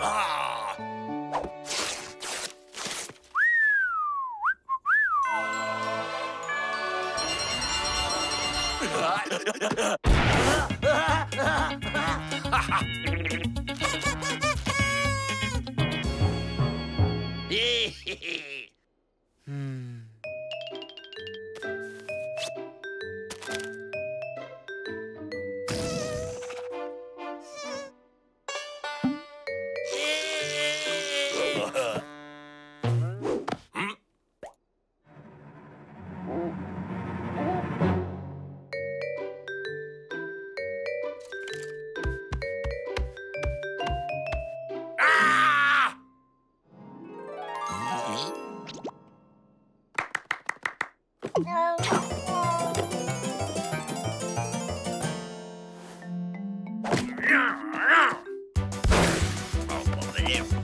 Ah! Yeah.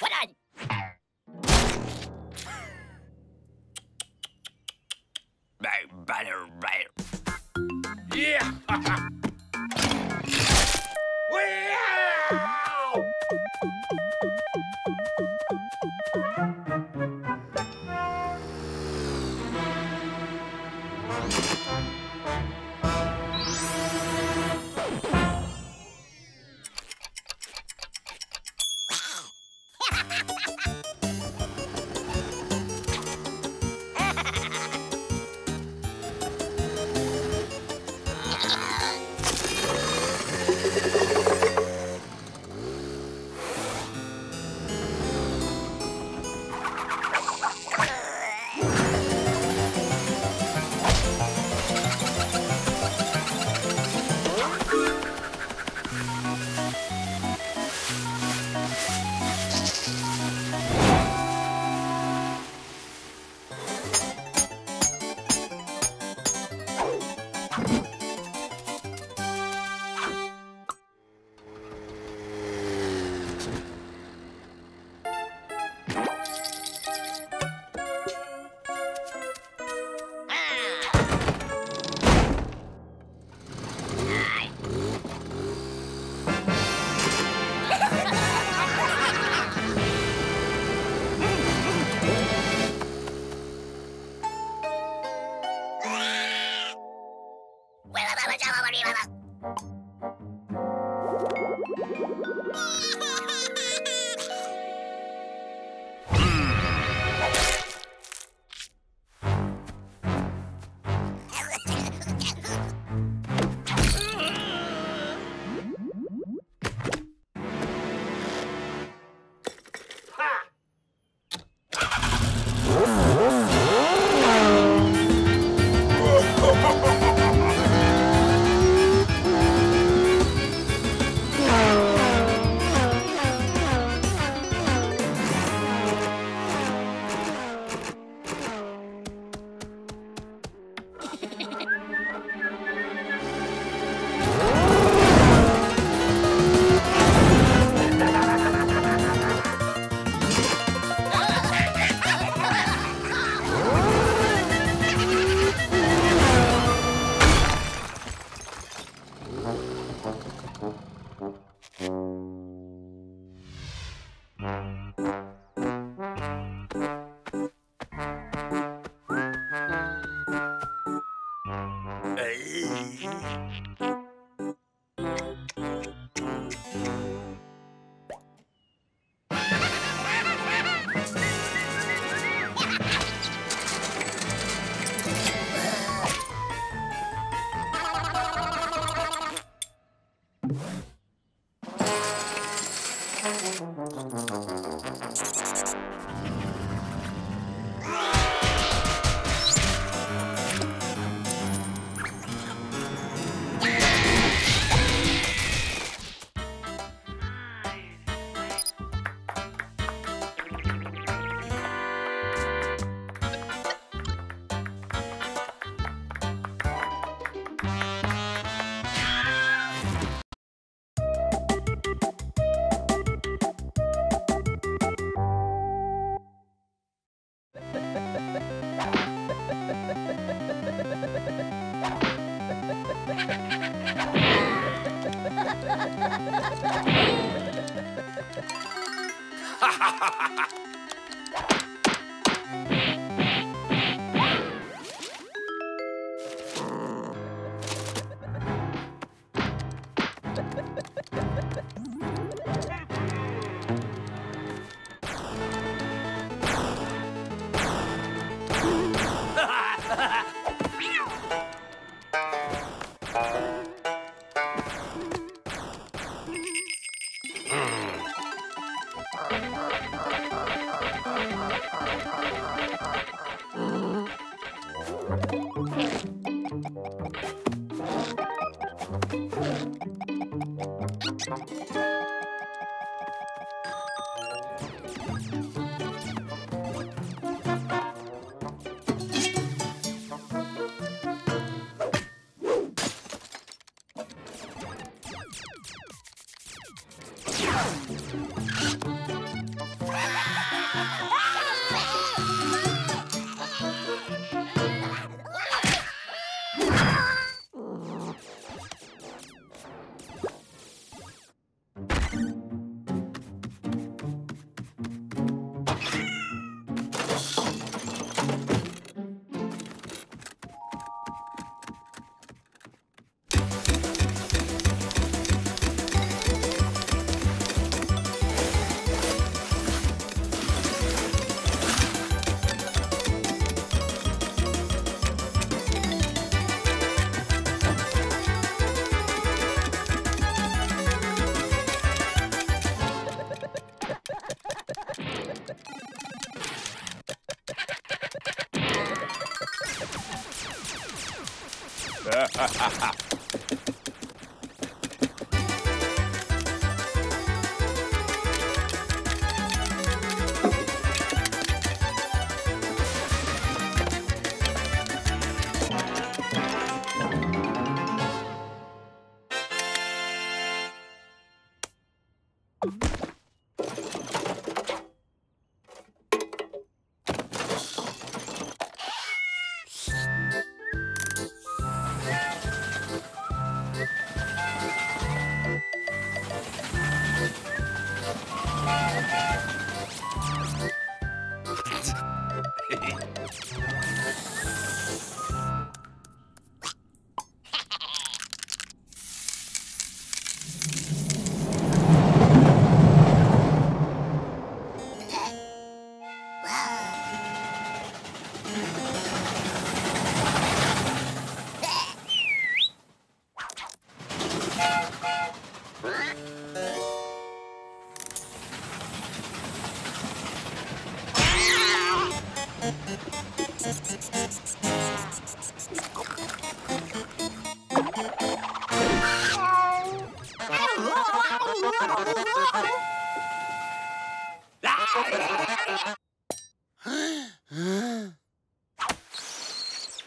What on? Butter, butter. Yeah!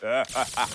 Ha ha ha!